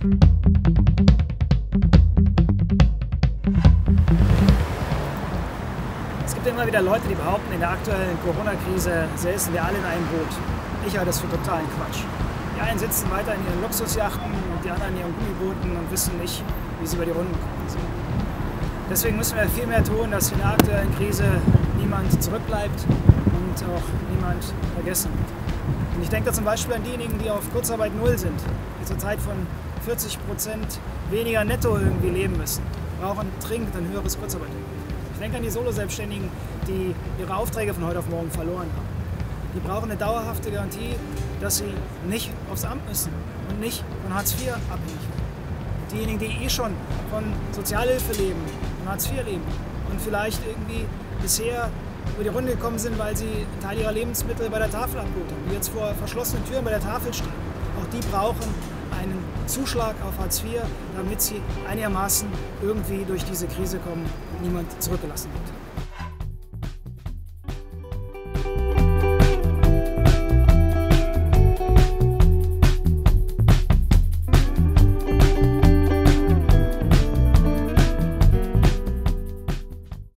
Es gibt immer wieder Leute, die behaupten, in der aktuellen Corona-Krise säßen wir alle in einem Boot. Ich halte das für totalen Quatsch. Die einen sitzen weiter in ihren Luxusjachten und die anderen in ihren Gummibooten und wissen nicht, wie sie über die Runden kommen. Deswegen müssen wir viel mehr tun, dass in der aktuellen Krise niemand zurückbleibt und auch niemand vergessen wird. Und ich denke da zum Beispiel an diejenigen, die auf Kurzarbeit null sind, die zurzeit von 40 Prozent weniger netto irgendwie leben müssen, brauchen dringend ein höheres Kurzarbeitergeld. Ich denke an die Solo-Selbstständigen, die ihre Aufträge von heute auf morgen verloren haben. Die brauchen eine dauerhafte Garantie, dass sie nicht aufs Amt müssen und nicht von Hartz IV abhängig werden. Diejenigen, die eh schon von Sozialhilfe leben, von Hartz IV leben und vielleicht irgendwie bisher über die Runde gekommen sind, weil sie einen Teil ihrer Lebensmittel bei der Tafel abgeholt haben, die jetzt vor verschlossenen Türen bei der Tafel stehen. Auch die brauchen einen Zuschlag auf Hartz IV, damit sie einigermaßen irgendwie durch diese Krise kommen, niemand zurückgelassen wird.